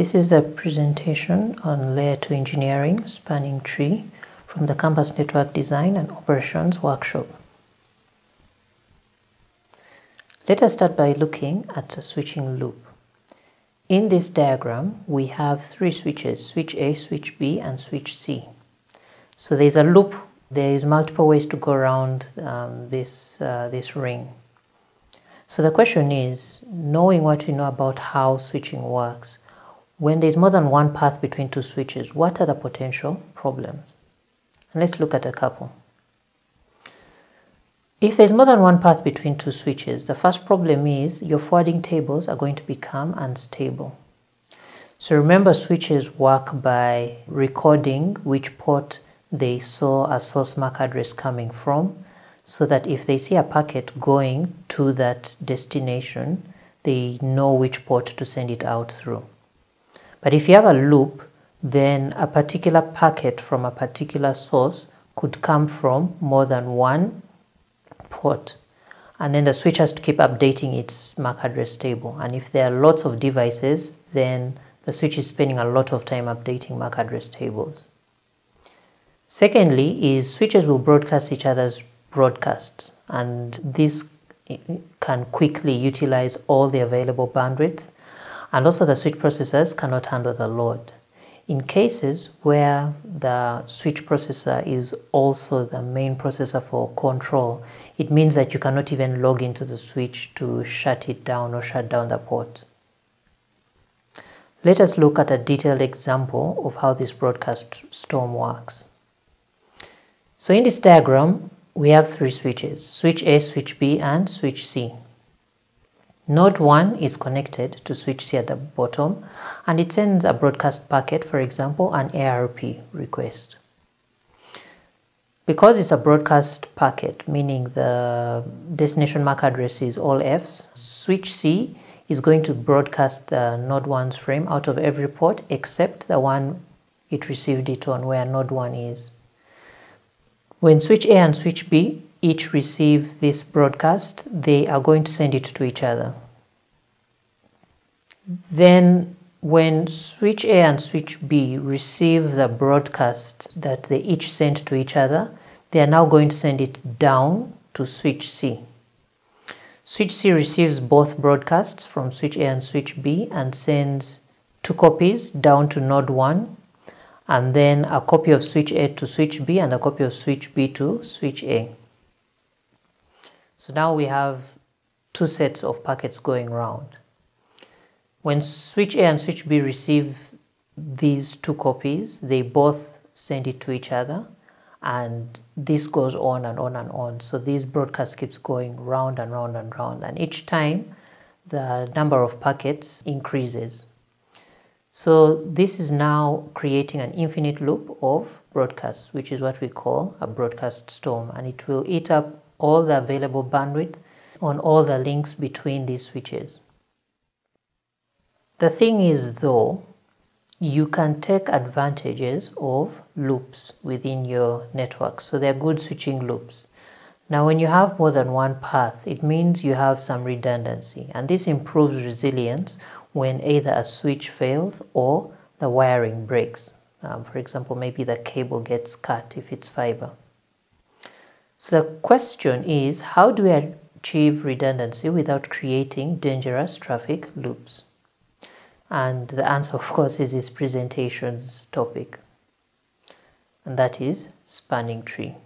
This is the presentation on Layer 2 Engineering Spanning Tree from the Campus Network Design and Operations Workshop. Let us start by looking at a switching loop. In this diagram, we have three switches, switch A, switch B, and switch C. So there's a loop, there is multiple ways to go around um, this, uh, this ring. So the question is, knowing what we know about how switching works, when there's more than one path between two switches, what are the potential problems? And let's look at a couple. If there's more than one path between two switches, the first problem is your forwarding tables are going to become unstable. So remember switches work by recording which port they saw a source MAC address coming from so that if they see a packet going to that destination, they know which port to send it out through. But if you have a loop, then a particular packet from a particular source could come from more than one port. And then the switch has to keep updating its MAC address table. And if there are lots of devices, then the switch is spending a lot of time updating MAC address tables. Secondly is switches will broadcast each other's broadcasts and this can quickly utilize all the available bandwidth and also the switch processors cannot handle the load. In cases where the switch processor is also the main processor for control, it means that you cannot even log into the switch to shut it down or shut down the port. Let us look at a detailed example of how this broadcast storm works. So in this diagram, we have three switches, switch A, switch B, and switch C. Node 1 is connected to switch C at the bottom and it sends a broadcast packet, for example, an ARP request. Because it's a broadcast packet, meaning the destination MAC address is all Fs, switch C is going to broadcast the node 1's frame out of every port except the one it received it on where node 1 is. When switch A and switch B each receive this broadcast, they are going to send it to each other. Then when switch A and switch B receive the broadcast that they each sent to each other, they are now going to send it down to switch C. Switch C receives both broadcasts from switch A and switch B and sends two copies down to node 1 and then a copy of switch A to switch B and a copy of switch B to switch A. So now we have two sets of packets going around. When switch A and switch B receive these two copies, they both send it to each other and this goes on and on and on. So this broadcast keeps going round and round and round and each time the number of packets increases. So this is now creating an infinite loop of broadcasts, which is what we call a broadcast storm. And it will eat up all the available bandwidth on all the links between these switches. The thing is though, you can take advantages of loops within your network. So they're good switching loops. Now when you have more than one path, it means you have some redundancy and this improves resilience when either a switch fails or the wiring breaks. Um, for example, maybe the cable gets cut if it's fiber. So the question is, how do we achieve redundancy without creating dangerous traffic loops? And the answer, of course, is this presentation's topic, and that is spanning tree.